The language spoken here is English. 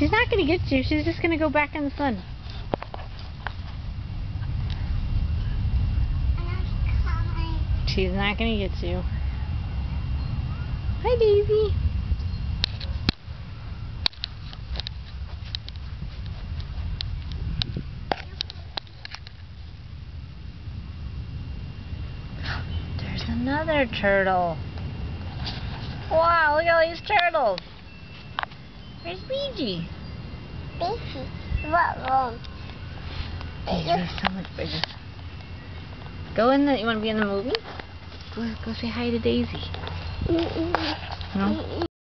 She's not going to get you. She's just going to go back in the sun. She's not going to get you. Hi, Daisy. There's another turtle. Wow, look at all these turtles. Where's Luigi? Beegee. What room? Daisy's so much bigger. Go in the, you want to be in the movie? Go, go say hi to Daisy. Mm-mm. No?